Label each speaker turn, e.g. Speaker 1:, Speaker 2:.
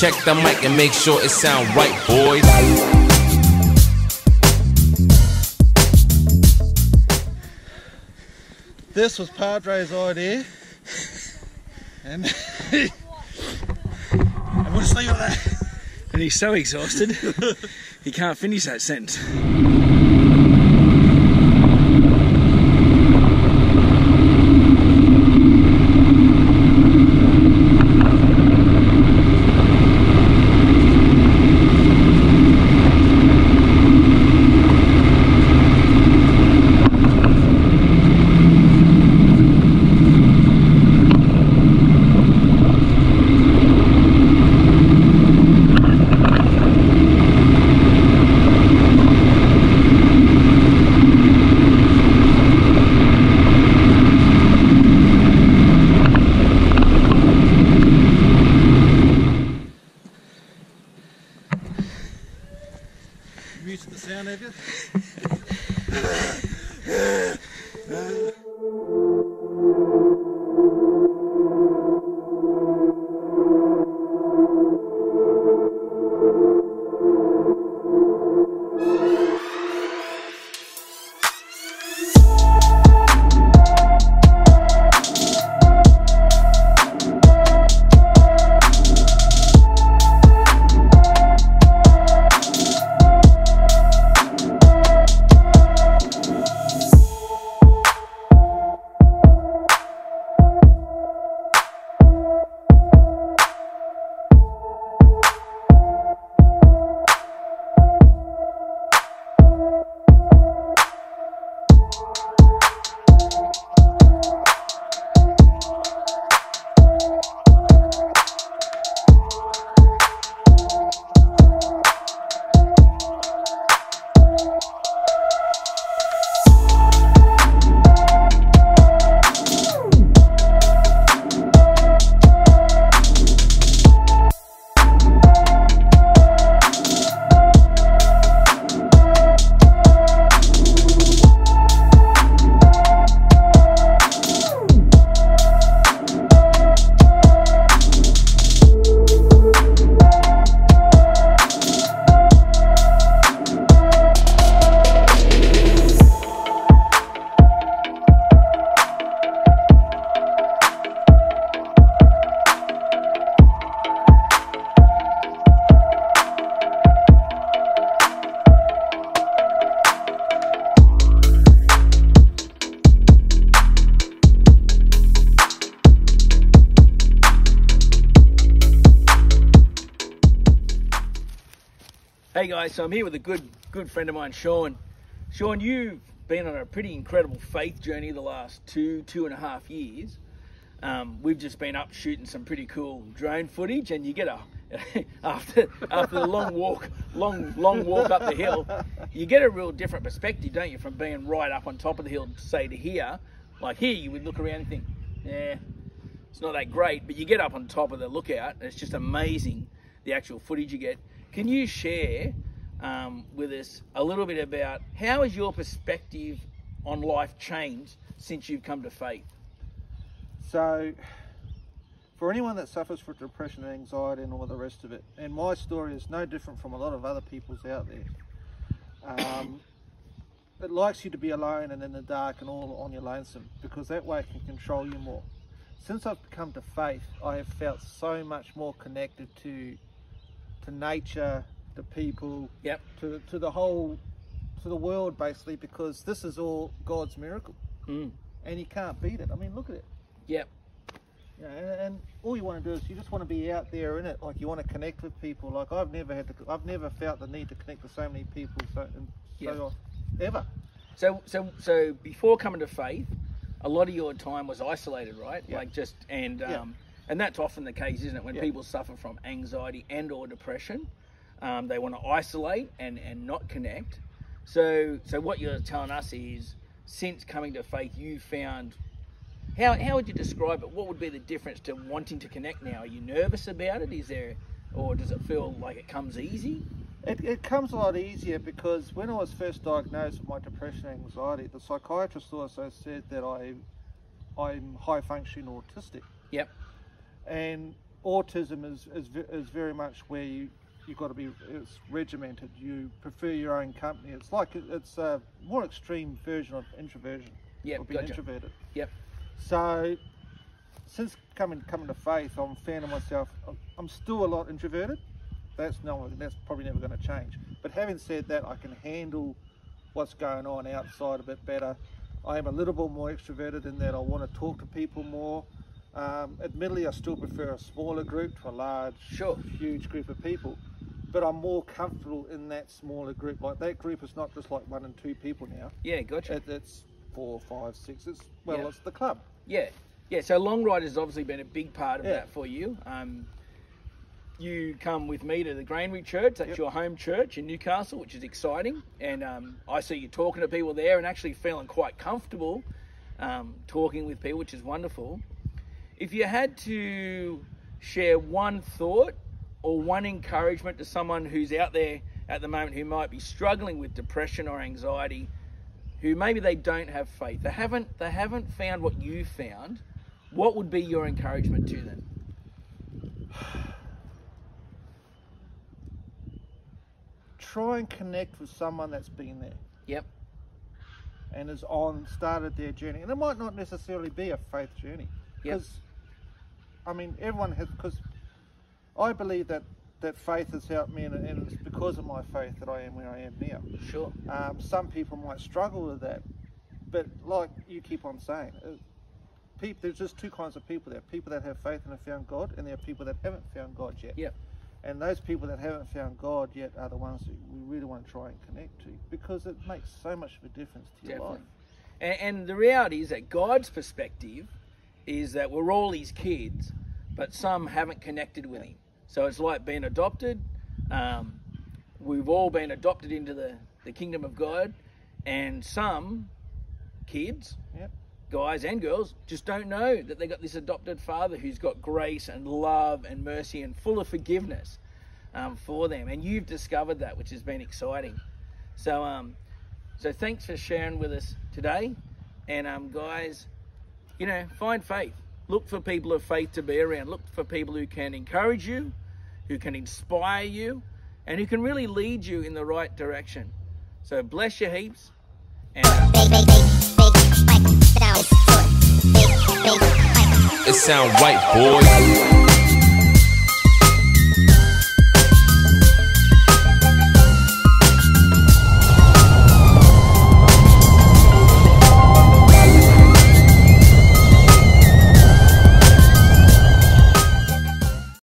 Speaker 1: Check the mic and make sure it sound right, boys.
Speaker 2: This was Padre's idea, and and we'll just leave it there.
Speaker 3: And he's so exhausted, he can't finish that sentence. Hey guys, so I'm here with a good good friend of mine, Sean. Sean, you've been on a pretty incredible faith journey the last two, two and a half years. Um, we've just been up shooting some pretty cool drone footage, and you get a after after the long walk, long long walk up the hill, you get a real different perspective, don't you, from being right up on top of the hill, say to here. Like here, you would look around and think, yeah, it's not that great, but you get up on top of the lookout, and it's just amazing the actual footage you get. Can you share um, with us a little bit about how has your perspective on life changed since you've come to faith?
Speaker 2: So, for anyone that suffers from depression and anxiety and all the rest of it, and my story is no different from a lot of other people's out there. Um, it likes you to be alone and in the dark and all on your lonesome because that way it can control you more. Since I've come to faith, I have felt so much more connected to to nature, to people,
Speaker 3: Yep.
Speaker 2: to, to the whole, to the world basically, because this is all God's miracle,
Speaker 3: Mm.
Speaker 2: and you can't beat it. I mean, look at it.
Speaker 3: Yep.
Speaker 2: You know, and, and all you want to do is you just want to be out there in it. Like you want to connect with people. Like I've never had to. I've never felt the need to connect with so many people. So, and
Speaker 3: Yeah.
Speaker 2: so ever.
Speaker 3: So, so, so before coming to faith, a lot of your time was isolated, right?
Speaker 2: Yeah.
Speaker 3: Like just and um. And that's often the case, isn't it? When
Speaker 2: Yeah.
Speaker 3: people suffer from anxiety and or depression, um, they want to isolate and and not connect. So, so what you're telling us is, since coming to faith, you found. How, how would you describe it? What would be the difference to wanting to connect now? Are you nervous about it? Is there, or does it feel like it comes easy?
Speaker 2: It, it comes a lot easier because when I was first diagnosed with my depression and anxiety, the psychiatrist also said that I, I'm high functioning autistic.
Speaker 3: Yep.
Speaker 2: And autism is, is is very much where you you got to be it's regimented. You prefer your own company. It's like it's a more extreme version of introversion. Or being
Speaker 3: gotcha.
Speaker 2: introverted.
Speaker 3: Yep.
Speaker 2: So since coming coming to faith, I'm finding myself. I'm still a lot introverted. That's no, that's probably never going to change. But having said that, I can handle what's going on outside a bit better. I am a little bit more extroverted in that I want to talk to people more. Um, admittedly, I still prefer a smaller group to a large,
Speaker 3: Sure.
Speaker 2: huge group of people. But I'm more comfortable in that smaller group. Like that group is not just like one and two people now.
Speaker 3: Yeah, gotcha.
Speaker 2: It, it's four, five, six. It's well,
Speaker 3: Yeah.
Speaker 2: it's the club.
Speaker 3: Yeah, yeah. So long ride has obviously been a big part of
Speaker 2: Yeah.
Speaker 3: that for you. Um, you come with me to the Granary Church. That's
Speaker 2: Yep.
Speaker 3: your home church in Newcastle, which is exciting. And um, I see you talking to people there and actually feeling quite comfortable um, talking with people, which is wonderful. If you had to share one thought or one encouragement to someone who's out there at the moment who might be struggling with depression or anxiety, who maybe they don't have faith, they haven't they haven't found what you found, what would be your encouragement to them?
Speaker 2: Try and connect with someone that's been there
Speaker 3: Yep.
Speaker 2: and is on started their journey, and it might not necessarily be a faith journey.
Speaker 3: Yep.
Speaker 2: I mean, everyone has. Because I believe that that faith has helped me, and, and it's because of my faith that I am where I am now.
Speaker 3: Sure.
Speaker 2: Um, some people might struggle with that, but like you keep on saying, uh, people, there's just two kinds of people there: people that have faith and have found God, and there are people that haven't found God yet.
Speaker 3: Yep.
Speaker 2: And those people that haven't found God yet are the ones that we really want to try and connect to because it makes so much of a difference to your
Speaker 3: Definitely.
Speaker 2: life.
Speaker 3: And, and the reality is that God's perspective is that we're all his kids, but some haven't connected with him. So it's like being adopted. Um, we've all been adopted into the, the kingdom of God, and some kids,
Speaker 2: Yep.
Speaker 3: guys and girls, just don't know that they got this adopted father who's got grace and love and mercy and full of forgiveness um, for them. And you've discovered that, which has been exciting. So, um, so thanks for sharing with us today. And um, guys, you know, find faith. Look for people of faith to be around. Look for people who can encourage you, who can inspire you, and who can really lead you in the right direction. So bless your heaps. Uh,
Speaker 1: It sound right, boys.